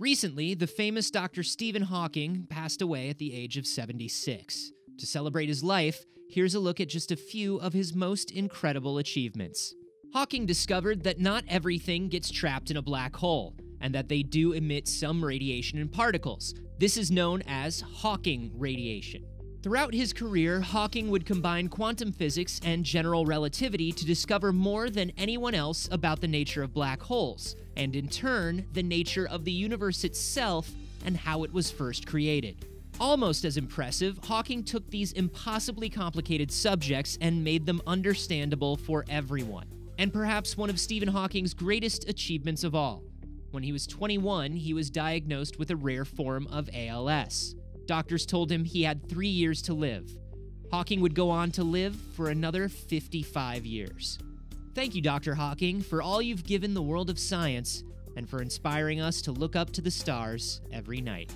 Recently, the famous Dr. Stephen Hawking passed away at the age of 76. To celebrate his life, here's a look at just a few of his most incredible achievements. Hawking discovered that not everything gets trapped in a black hole, and that they do emit some radiation and particles. This is known as Hawking radiation. Throughout his career, Hawking would combine quantum physics and general relativity to discover more than anyone else about the nature of black holes, and in turn, the nature of the universe itself and how it was first created. Almost as impressive, Hawking took these impossibly complicated subjects and made them understandable for everyone. And perhaps one of Stephen Hawking's greatest achievements of all. When he was 21, he was diagnosed with a rare form of ALS. Doctors told him he had three years to live. Hawking would go on to live for another 55 years. Thank you, Dr. Hawking, for all you've given the world of science and for inspiring us to look up to the stars every night.